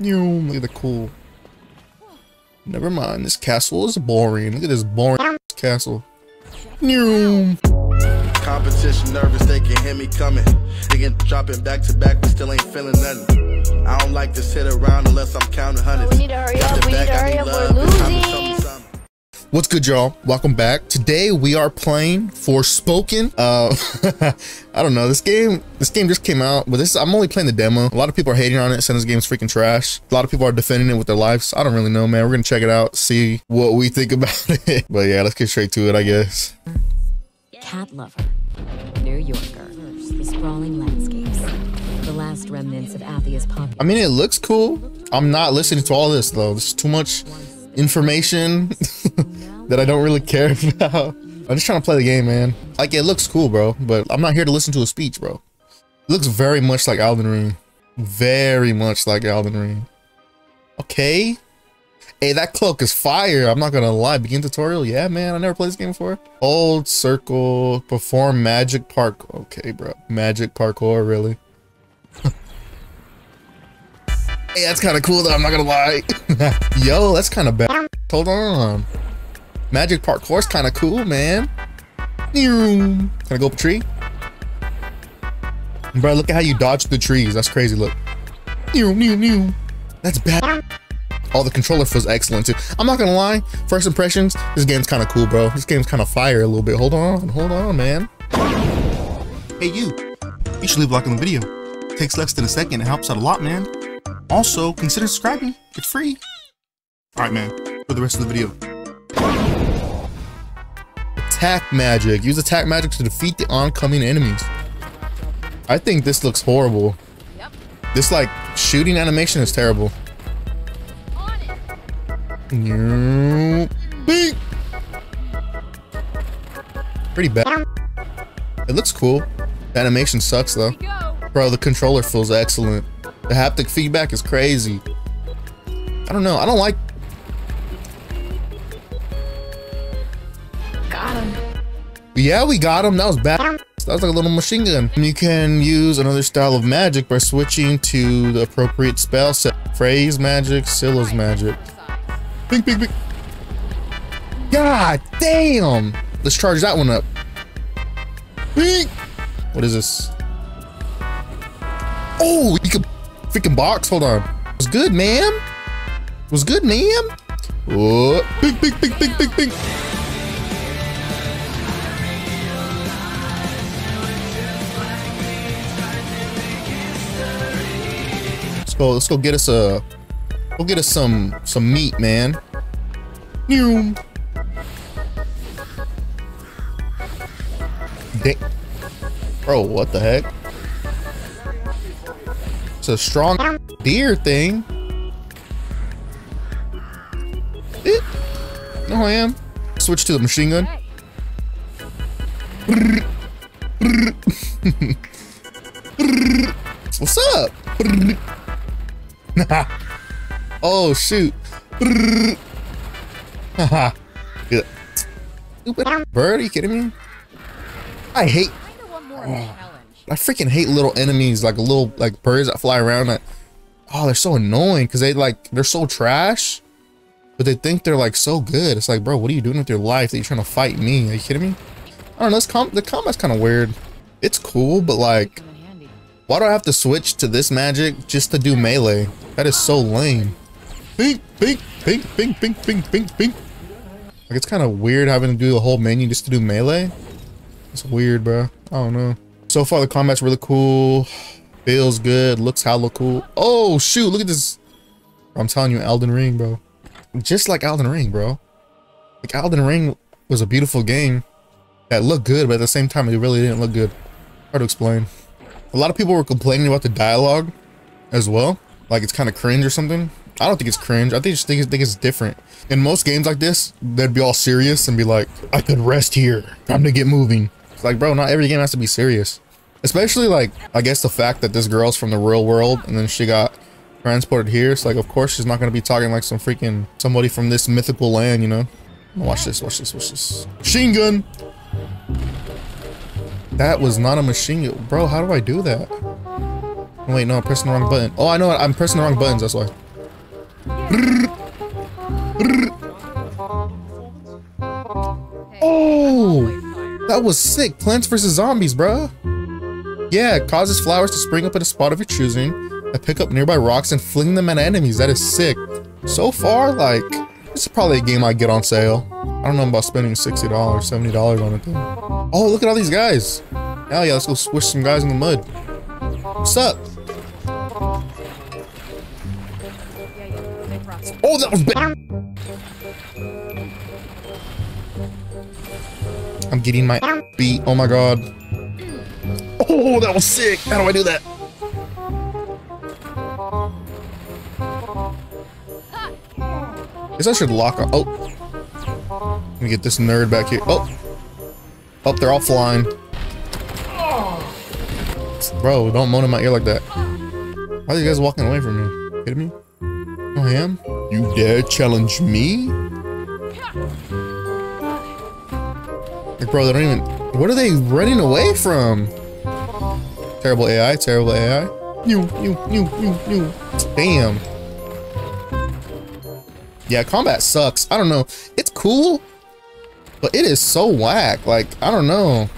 Noom, look at the cool. Never mind, this castle is boring. Look at this boring castle. Noom. Competition nervous, they can hear me coming. They get dropping back to back, but still ain't feeling nothing. I don't like to sit around unless I'm counting hundreds. We need to hurry up. We need to hurry up. We're it's time to losing. What's good, y'all? Welcome back. Today we are playing Forspoken. Uh, I don't know. This game, this game just came out, but this I'm only playing the demo. A lot of people are hating on it, saying this game's freaking trash. A lot of people are defending it with their lives. I don't really know, man. We're gonna check it out, see what we think about it. But yeah, let's get straight to it, I guess. Cat lover, New Yorker, the sprawling landscapes, the last remnants of Athia's pop. I mean, it looks cool. I'm not listening to all this though. There's too much information that I don't really care about. I'm just trying to play the game, man. Like, it looks cool, bro, but I'm not here to listen to a speech, bro. It looks very much like Elden Ring. Very much like Elden Ring. Okay. Hey, that cloak is fire. I'm not gonna lie. Begin tutorial. Yeah, man. I never played this game before. Old circle. Perform magic park. Okay, bro. Magic parkour, really? Hey, that's kind of cool though. I'm not gonna lie. Yo, that's kind of bad. Hold on. Magic parkour's kind of cool, man. Can I go up a tree? Bro, look at how you dodge the trees. That's crazy. Look. That's bad. Oh, the controller feels excellent too. I'm not gonna lie. First impressions, this game's kind of cool, bro. This game's kind of fire a little bit. Hold on, hold on, man. Hey, you. You should leave a like on the video. takes less than a second. It helps out a lot, man. Also, consider subscribing. It's free. All right, man. For the rest of the video. Attack magic. Use attack magic to defeat the oncoming enemies. I think this looks horrible. This like shooting animation is terrible. Beep. Pretty bad. It looks cool. The animation sucks though. Bro, the controller feels excellent. The haptic feedback is crazy. I don't know. I don't like. Got him. Yeah, we got him. That was bad. That was like a little machine gun. You can use another style of magic by switching to the appropriate spell set. Frey's magic, Sila's magic. Bing, bing, bing. God damn. Let's charge that one up. Bing. What is this? Oh, you can freaking box. Hold on. Was good, ma'am. Was good, ma'am. Oh, bing, bing, bing, bing, bing, bing. Let's go. Let's go get us a. Go get us some some meat, man. Noom. Da- Bro, what the heck? It's a strong deer thing. Eh. No, I am. Switch to the machine gun. What's up? oh shoot. Stupid bird, are you kidding me? I hate I freaking hate little enemies, like a little like birds that fly around that oh they're so annoying because they like they're so trash. But they think they're like so good. It's like, bro, what are you doing with your life that you're trying to fight me? Are you kidding me? I don't know, this com the combat's kind of weird. It's cool, but like why do I have to switch to this magic just to do melee? That is so lame. Pink, pink, pink, pink, pink, pink, pink, pink. Like it's kind of weird having to do the whole menu just to do melee. It's weird, bro. I don't know. So far, the combat's really cool. Feels good. Looks hella cool. Oh, shoot. Look at this. I'm telling you, Elden Ring, bro. Just like Elden Ring, bro. Like, Elden Ring was a beautiful game that looked good, but at the same time, it really didn't look good. Hard to explain. A lot of people were complaining about the dialogue as well. Like, it's kind of cringe or something. I don't think it's cringe. I think just think it's, think it's different. In most games like this, they'd be all serious and be like, I could rest here. Time to get moving. It's like, bro, not every game has to be serious. Especially like, I guess the fact that this girl's from the real world and then she got transported here. It's like, of course, she's not going to be talking like some freaking somebody from this mythical land, you know? Watch this, watch this, watch this. Machine gun! That was not a machine gun. Bro, how do I do that? Wait, no, I'm pressing the wrong button. Oh, I know, I'm pressing the wrong buttons, that's why. Oh, that was sick. Plants vs. Zombies, bruh. Yeah, it causes flowers to spring up in a spot of your choosing. I pick up nearby rocks and fling them at enemies. That is sick. So far, like, this is probably a game I get on sale. I don't know about spending $60, $70 on it though. Oh, look at all these guys. Hell yeah, let's go squish some guys in the mud. What's up? Oh, that was bad. I'm getting my beat. Oh my god. Oh, that was sick. How do I do that? Guess I should lock on. Oh. Let me get this nerd back here. Oh. Oh, they're all flying. Bro, don't moan in my ear like that. Why are you guys walking away from me? Kidding me? Oh, I am? You dare challenge me? Like, bro, they don't even... What are they running away from? Terrible AI, terrible AI. You, you, you, you, you. Damn. Yeah, combat sucks. I don't know. It's cool, but it is so whack. Like, I don't know.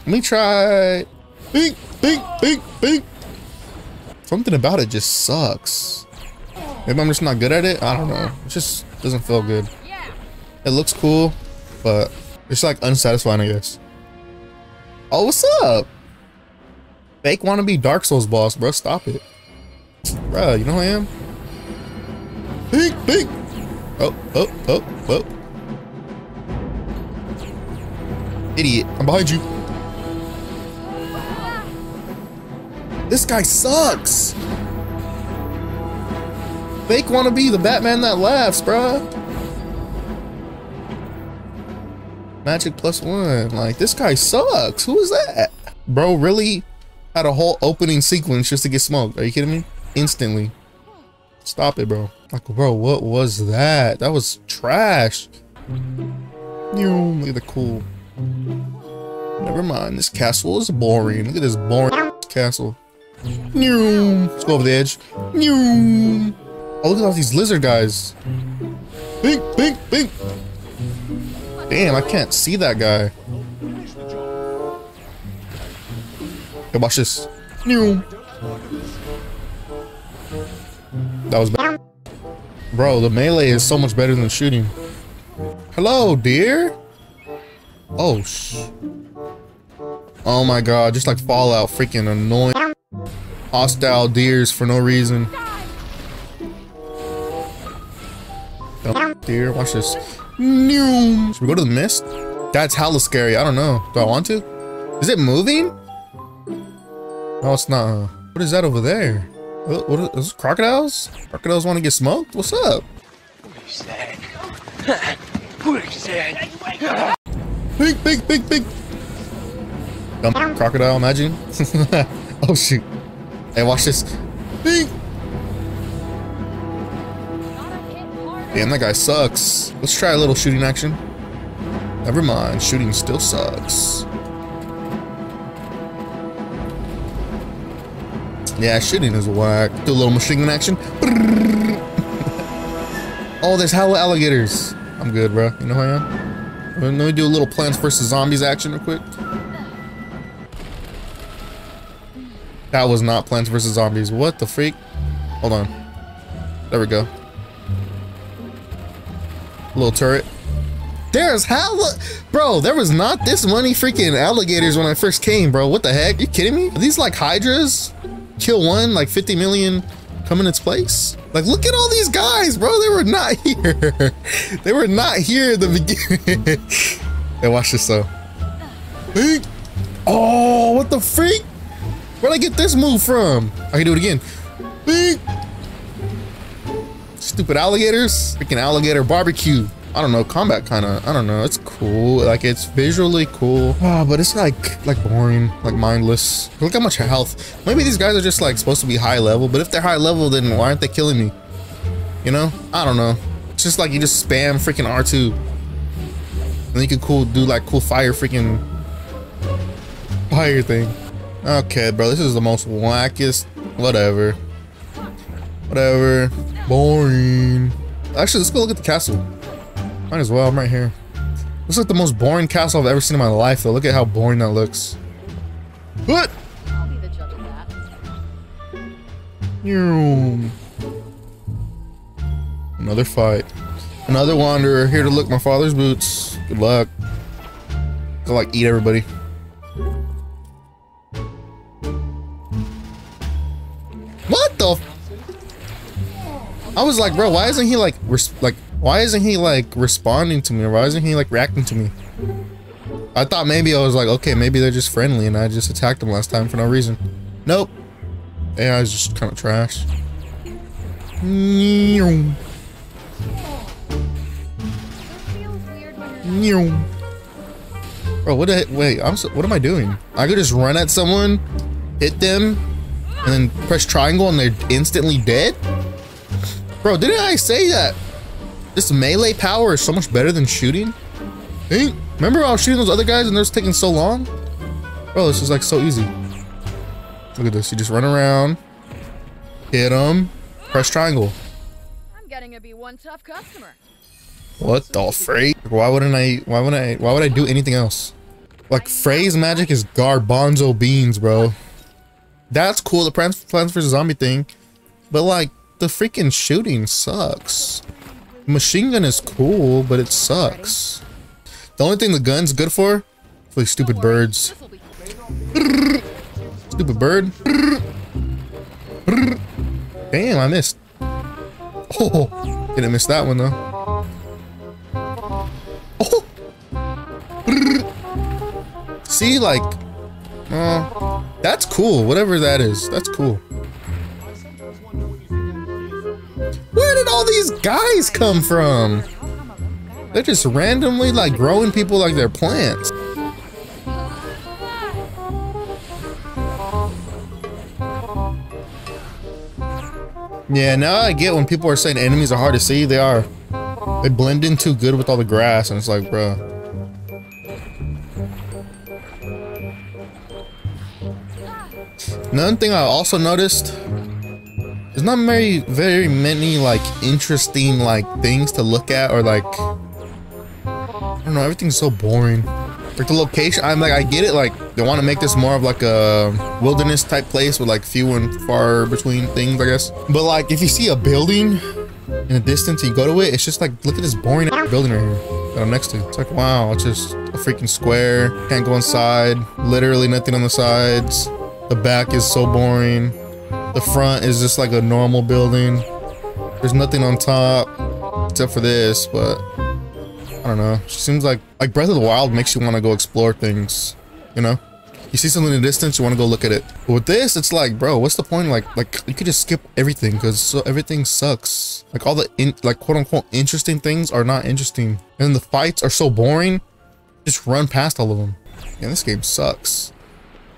Let me try. Big, big, big, big. Something about it just sucks. Maybe I'm just not good at it. I don't know. It just doesn't feel good. It looks cool, but it's like unsatisfying, I guess. Oh, what's up? Fake wanna be Dark Souls boss, bro. Stop it. Bro, you know who I am? Peek, peek. Oh, oh, oh, oh. Idiot. I'm behind you. This guy sucks. Fake wanna be the Batman that laughs, bruh. Magic plus one. Like, this guy sucks. Who is that? Bro really had a whole opening sequence just to get smoked. Are you kidding me? Instantly. Stop it, bro. Like, bro, what was that? That was trash. Look at the cool. Never mind. This castle is boring. Look at this boring castle. Let's go over the edge. Oh, look at all these lizard guys. Bink, bink, bink. Damn, I can't see that guy. Hey, watch this. That was bad. Bro, the melee is so much better than shooting. Hello, dear. Oh, sh. Oh my god, just like Fallout, freaking annoying. Hostile deers for no reason. Deer, watch this. Should we go to the mist? That's hella scary. I don't know. Do I want to? Is it moving? No, it's not. What is that over there? Uh, what, what is crocodiles? Crocodiles want to get smoked? What's up? Big, big, big, big. Dumb crocodile, imagine. oh shoot. Hey, watch this. Big. Damn, that guy sucks. Let's try a little shooting action. Never mind, shooting still sucks. Yeah, shooting is whack. Do a little machine gun action. oh, there's hella alligators. I'm good, bro. You know who I am? Let me do a little Plants vs. Zombies action real quick. That was not Plants vs. Zombies. What the freak? Hold on. There we go. Little turret. There's hella, bro. There was not this many freaking alligators when I first came, bro. What the heck? You kidding me? Are these like hydras? Kill one, like 50 million come in its place. Like, look at all these guys, bro. They were not here. they were not here at the beginning. hey, watch this though. Oh, what the freak? Where'd I get this move from? I can do it again. Stupid alligators. Freaking alligator barbecue. I don't know, combat kind of, I don't know, it's cool. Like, it's visually cool, oh, but it's like, like boring, like mindless. Look how much health. Maybe these guys are just like supposed to be high level, but if they're high level, then why aren't they killing me? You know? I don't know. It's just like you just spam freaking R2. And you can cool, do like cool fire freaking fire thing. Okay, bro, this is the most wackest Whatever. Whatever. Boring. Actually, let's go look at the castle. Might as well. I'm right here. Looks like the most boring castle I've ever seen in my life, though. Look at how boring that looks. What? I'll be the judge of that. Another fight. Another wanderer here to look my father's boots. Good luck. Go like eat everybody. I was like, bro, why isn't he like, like, why isn't he like responding to me? Why isn't he like reacting to me? I thought maybe I was like, okay, maybe they're just friendly and I just attacked them last time for no reason. Nope. AI is just kind of trash. Bro, what the wait, I'm so, what am I doing? I could just run at someone, hit them, and then press triangle and they're instantly dead? Bro, didn't I say that this melee power is so much better than shooting? Hey, remember I was shooting those other guys and they're taking so long? Bro, this is like so easy. Look at this, you just run around, hit them, press triangle. I'm getting to be one tough customer. What the freak? Why wouldn't I, why wouldn't I, why would I do anything else? Like, Frey's magic is garbanzo beans, bro. That's cool, the Plants vs. Zombie thing. But, like, the freaking shooting sucks. Machine gun is cool, but it sucks. The only thing the gun's good for? For these stupid birds. Stupid bird. Damn, I missed. Oh, didn't miss that one though. Oh. See, like, uh, that's cool. Whatever that is, that's cool. Guys come from? They're just randomly like growing people like they're plants. Yeah, now I get when people are saying enemies are hard to see. They are. They blend in too good with all the grass, and it's like, bro. Another thing I also noticed, there's not very, very many like interesting like things to look at or like, I don't know, everything's so boring. Like the location, I'm like, I get it, like they want to make this more of like a wilderness type place with like few and far between things, I guess. But like if you see a building in the distance, you go to it, it's just like, look at this boring building right here that I'm next to. It's like, wow, it's just a freaking square. Can't go inside. Literally nothing on the sides. The back is so boring. The front is just like a normal building. There's nothing on top except for this, but I don't know. It seems like like Breath of the Wild makes you want to go explore things, you know? You see something in the distance, you want to go look at it. But with this, it's like, bro, what's the point? Like, like you could just skip everything because so everything sucks. Like all the in, like quote unquote interesting things are not interesting, and the fights are so boring. Just run past all of them. Yeah, this game sucks.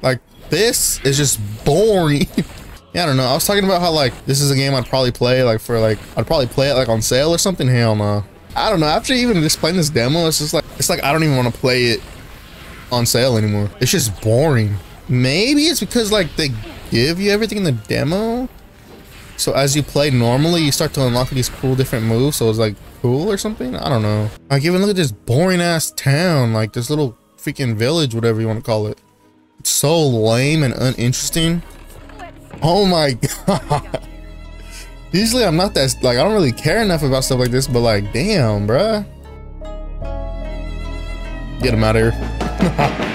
Like this is just boring. yeah, I don't know. I was talking about how like this is a game I'd probably play like for like I'd probably play it like on sale or something. Hell no. I don't know. After even just playing this demo, it's just like it's like I don't even want to play it on sale anymore. It's just boring. Maybe it's because like they give you everything in the demo. So as you play normally, you start to unlock these cool different moves. So it's like cool or something. I don't know. Like even look at this boring ass town, like this little freaking village, whatever you want to call it It's so lame and uninteresting. Oh my god. Usually I'm not that, like, I don't really care enough about stuff like this, but like, damn, bruh. Get him out of here.